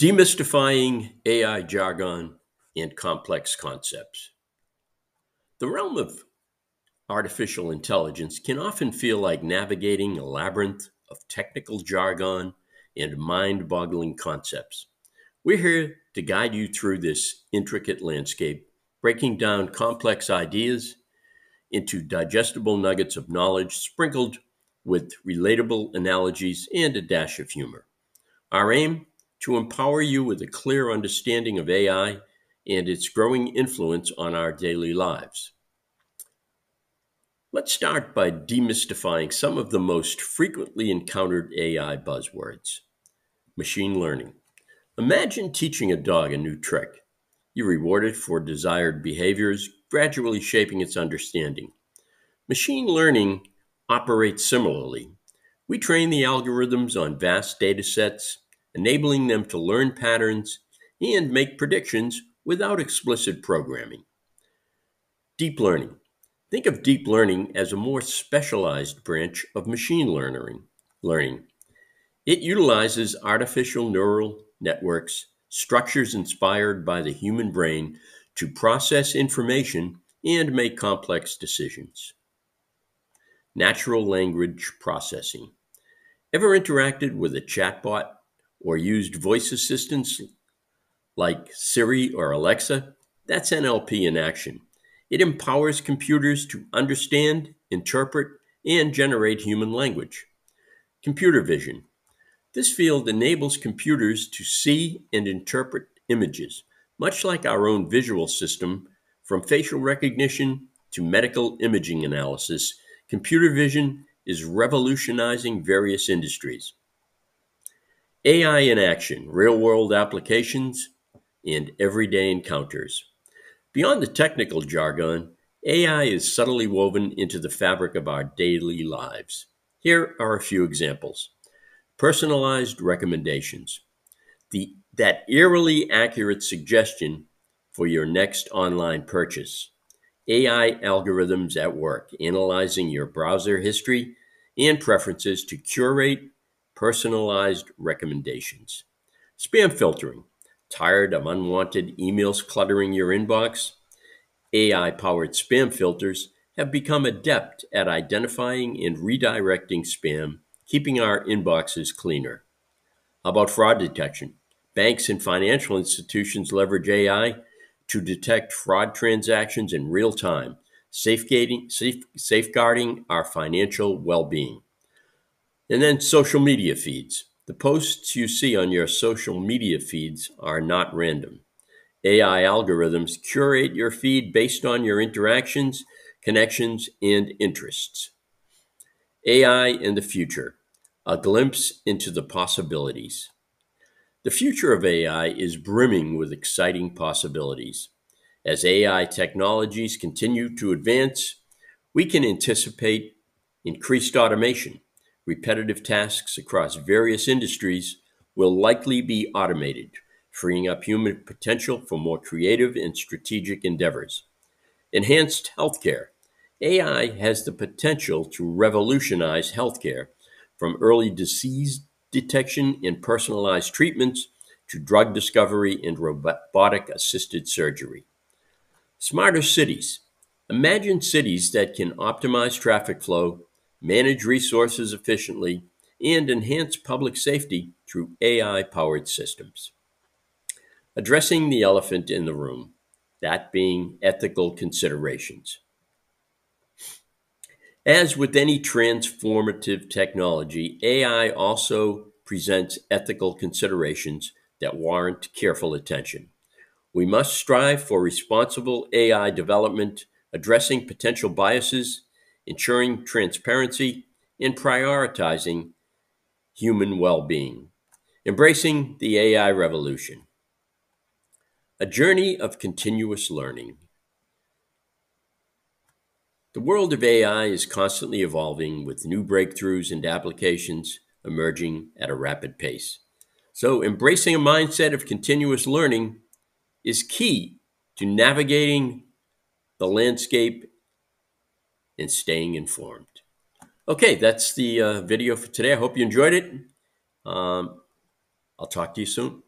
Demystifying AI jargon and complex concepts. The realm of artificial intelligence can often feel like navigating a labyrinth of technical jargon and mind boggling concepts. We're here to guide you through this intricate landscape, breaking down complex ideas into digestible nuggets of knowledge sprinkled with relatable analogies and a dash of humor. Our aim to empower you with a clear understanding of AI and its growing influence on our daily lives. Let's start by demystifying some of the most frequently encountered AI buzzwords. Machine learning. Imagine teaching a dog a new trick. You reward it for desired behaviors, gradually shaping its understanding. Machine learning operates similarly. We train the algorithms on vast data sets, enabling them to learn patterns and make predictions without explicit programming. Deep learning. Think of deep learning as a more specialized branch of machine learning. learning. It utilizes artificial neural networks, structures inspired by the human brain, to process information and make complex decisions. Natural language processing. Ever interacted with a chatbot or used voice assistants like Siri or Alexa, that's NLP in action. It empowers computers to understand, interpret, and generate human language. Computer vision. This field enables computers to see and interpret images, much like our own visual system, from facial recognition to medical imaging analysis. Computer vision is revolutionizing various industries. AI in action, real world applications, and everyday encounters. Beyond the technical jargon, AI is subtly woven into the fabric of our daily lives. Here are a few examples. Personalized recommendations. The, that eerily accurate suggestion for your next online purchase. AI algorithms at work, analyzing your browser history and preferences to curate personalized recommendations. Spam filtering. Tired of unwanted emails cluttering your inbox? AI powered spam filters have become adept at identifying and redirecting spam, keeping our inboxes cleaner. How about fraud detection? Banks and financial institutions leverage AI to detect fraud transactions in real time, safeguarding, safe, safeguarding our financial well being. And then social media feeds. The posts you see on your social media feeds are not random. AI algorithms curate your feed based on your interactions, connections, and interests. AI in the future, a glimpse into the possibilities. The future of AI is brimming with exciting possibilities. As AI technologies continue to advance, we can anticipate increased automation, repetitive tasks across various industries will likely be automated, freeing up human potential for more creative and strategic endeavors. Enhanced healthcare. AI has the potential to revolutionize healthcare from early disease detection and personalized treatments to drug discovery and robotic assisted surgery. Smarter cities. Imagine cities that can optimize traffic flow, manage resources efficiently, and enhance public safety through AI powered systems. Addressing the elephant in the room, that being ethical considerations. As with any transformative technology, AI also presents ethical considerations that warrant careful attention. We must strive for responsible AI development, addressing potential biases ensuring transparency, and prioritizing human well being. Embracing the AI revolution. A journey of continuous learning. The world of AI is constantly evolving with new breakthroughs and applications emerging at a rapid pace. So, embracing a mindset of continuous learning is key to navigating the landscape and staying informed. Okay, that's the uh, video for today. I hope you enjoyed it. Um, I'll talk to you soon.